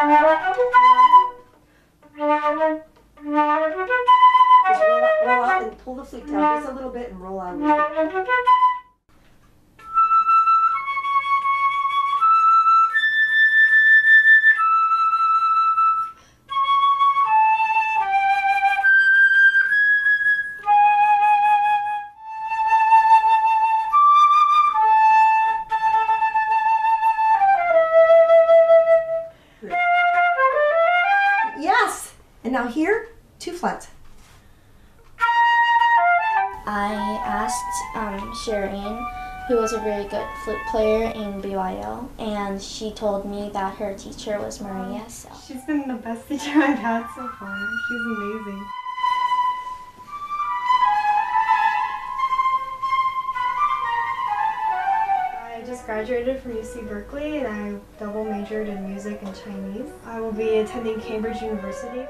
Just roll roll out and pull the flute down just a little bit and roll out And now here, two flats. I asked um, Shireen, who was a very good flute player in BYO, and she told me that her teacher was Maria. So She's been the best teacher I've had so far. She's amazing. I just graduated from UC Berkeley and I double majored in music and Chinese. I will be attending Cambridge University.